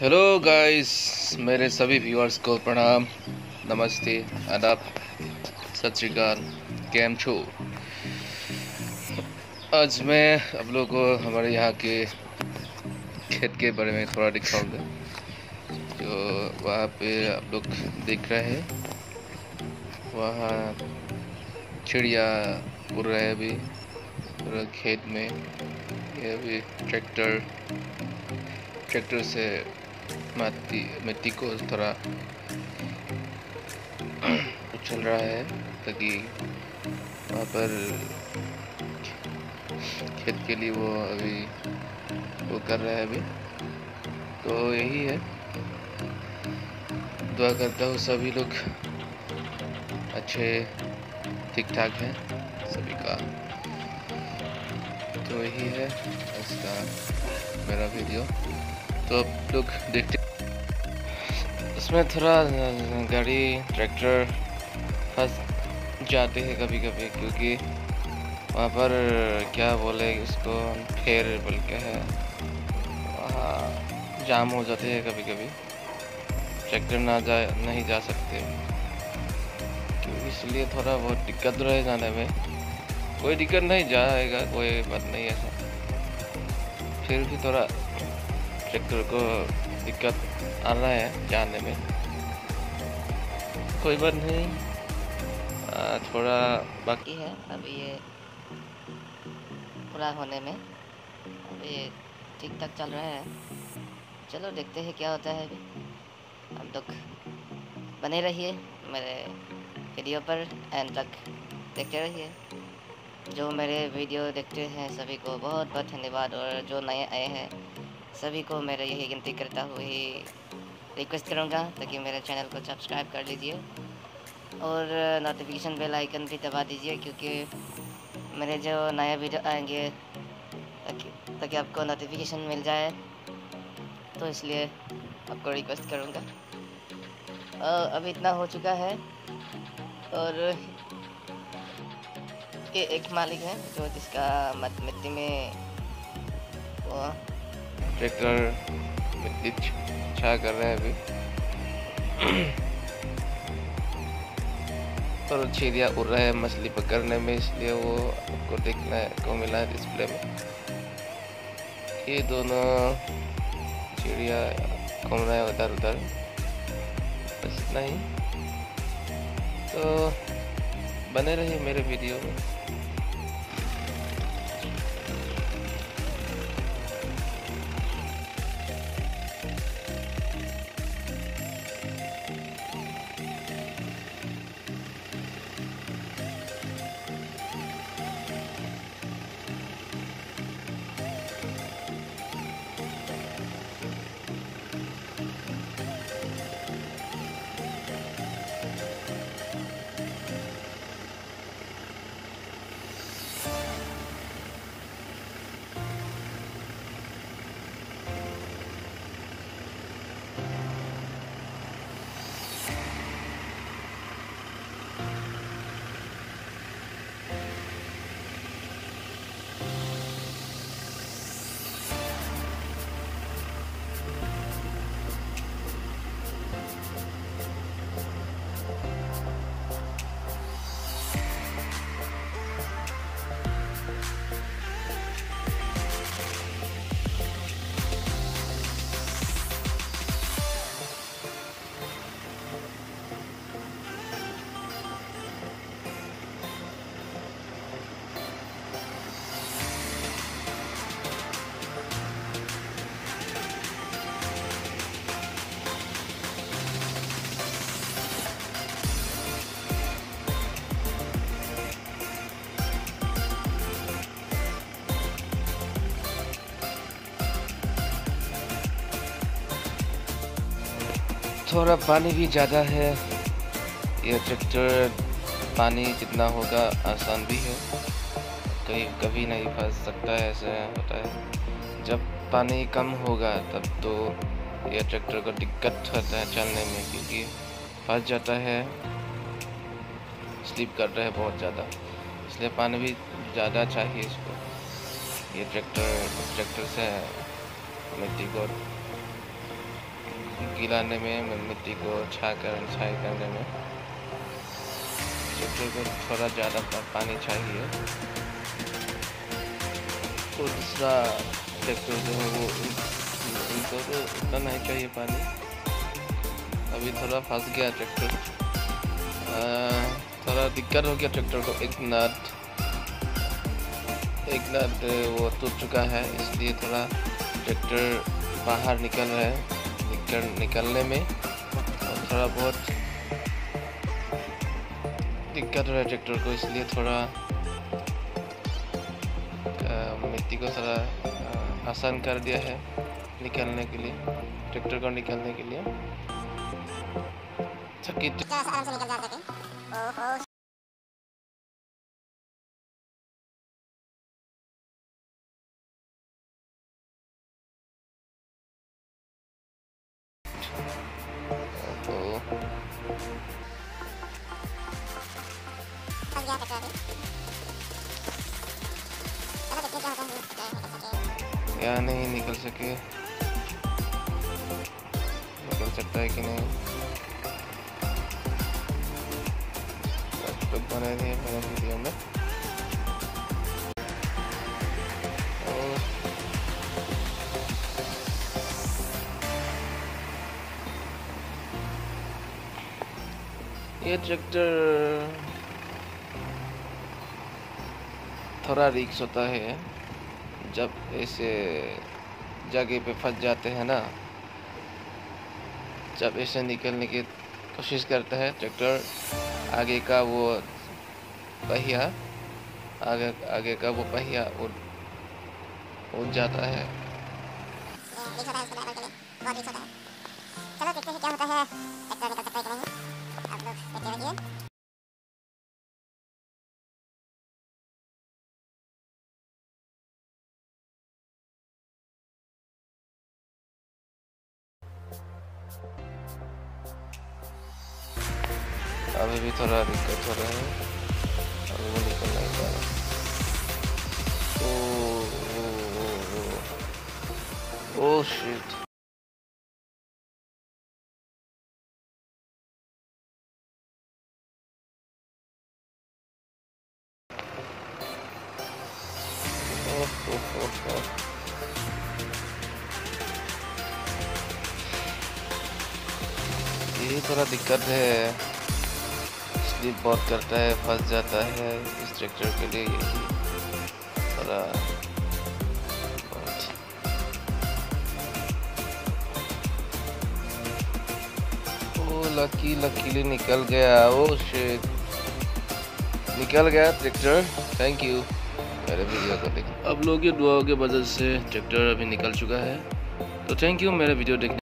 Hello guys मेरे सभी viewers को प्रणाम। नमस्ते। आदाब। सत श्रीकाल। कैम छो? आज मैं आप लोगों को हमारे यहाँ के खेत के बारे में थोड़ा दिखाऊँगा। जो वहाँ पे आप लोग देख रहे हैं। वहाँ चिड़िया उड़ रहे हैं अभी। पूरा खेत में। ये अभी ट्रैक्टर ट्रैक्टर से मिट्टी को थोड़ा उछल रहा है ताकि वहाँ पर खेत के लिए वो अभी वो कर रहा है अभी। तो यही है। दुआ करता हूँ सभी लोग अच्छे ठीक ठाक हैं सभी का। तो यही है इसका मेरा वीडियो। तो आप लोग देखते इसमें थोड़ा, गाड़ी ट्रैक्टर फंस जाते हैं कभी कभी क्योंकि वहाँ पर क्या बोले उसको फेर बोल के है। वहाँ जाम हो जाते हैं कभी कभी ट्रैक्टर ना जा नहीं जा सकते। क्योंकि इसलिए थोड़ा बहुत दिक्कत रहे जाने में। कोई दिक्कत नहीं, जाएगा, कोई बात नहीं ऐसा। फिर भी थोड़ा ट्रैक्टर को दिक्कत आ रहा है जाने में। कोई बात नहीं। आ, थोड़ा बाकी है। अभी ये पूरा होने में। अभी ठीक ठाक चल रहा है। चलो देखते हैं क्या होता है अभी। हम लोग बने रहिए मेरे वीडियो पर एंड तक देखते रहिए। जो मेरे वीडियो देखते हैं सभी को बहुत बहुत धन्यवाद और जो नए आए हैं सभी को मेरा यही गिनती करता हुए रिक्वेस्ट करूँगा ताकि मेरे चैनल को सब्सक्राइब कर लीजिए और नोटिफिकेशन बेल आइकन भी दबा दीजिए क्योंकि मेरे जो नया वीडियो आएँगे ताकि ताकि आपको नोटिफिकेशन मिल जाए। तो इसलिए आपको रिक्वेस्ट करूँगा। अभी इतना हो चुका है और ये एक मालिक है जो जिसका मत मिट्टी में वो ट्रैक्टर छा कर रहे हैं अभी। पर चिड़िया उड़ रहा है मछली पकड़ने में, इसलिए वो आपको देखने को मिला है डिस्प्ले में। ये दोनों चिड़िया घूम रहे हैं उधर उधर। बस इतना ही। तो बने रहिए मेरे वीडियो में। थोड़ा पानी भी ज़्यादा है। ये ट्रैक्टर पानी जितना होगा आसान भी है। कहीं, कभी नहीं फंस सकता है, ऐसे होता है। जब पानी कम होगा, तब तो ये ट्रैक्टर को दिक्कत होता है चलने में, क्योंकि फंस जाता है। स्लिप कर रहा है बहुत ज़्यादा, इसलिए पानी भी ज़्यादा चाहिए इसको। ये ट्रैक्टर ट्रैक्टर से मिट्टी को। गिलाने में मिट्टी को छा कर छाई करने में। ट्रैक्टर को थोड़ा ज़्यादा पानी चाहिए। और दूसरा ट्रैक्टर जो है वो इनको तो उतना नहीं चाहिए पानी। अभी थोड़ा फंस गया ट्रैक्टर थोड़ा दिक्कत हो गया ट्रैक्टर को। एक नट एक नट वो टूट चुका है, इसलिए थोड़ा ट्रैक्टर बाहर निकल रहा है। निकल निकलने में और थोड़ा बहुत दिक्कत हो रहा है ट्रैक्टर को, इसलिए थोड़ा मिट्टी को थोड़ा आसान कर दिया है निकलने के लिए ट्रैक्टर को निकलने के लिए। या नहीं निकल सके। निकल सकता है कि नहीं? तो बने थे मेरे वीडियो में ये ट्रैक्टर थोड़ा रिक्स होता है। जब ऐसे जगह पे फंस जाते हैं ना, जब ऐसे निकलने की कोशिश करता है, ट्रैक्टर आगे का वो पहिया, आगे आगे का वो पहिया उड़ उड़ जाता है। चलो देखते हैं क्या होता है। ट्रैक्टर निकल सकता है कि नहीं लोग देखते रहिए अभी भी थोड़ा दिक्कत हो रहा है। अभी वो निकल नहीं पा रहा ओ ओ शिट यही थोड़ा दिक्कत है। स्लिप बहुत करता है, फंस जाता है इस ट्रैक्टर के लिए यही। ओ, लकी, लकीली निकल गया। ओ शिट निकल गया ट्रैक्टर थैंक यू मेरे वीडियो को देख। अब लोग के दुआओं के वजह से ट्रैक्टर अभी निकल चुका है। तो थैंक यू मेरा वीडियो देखने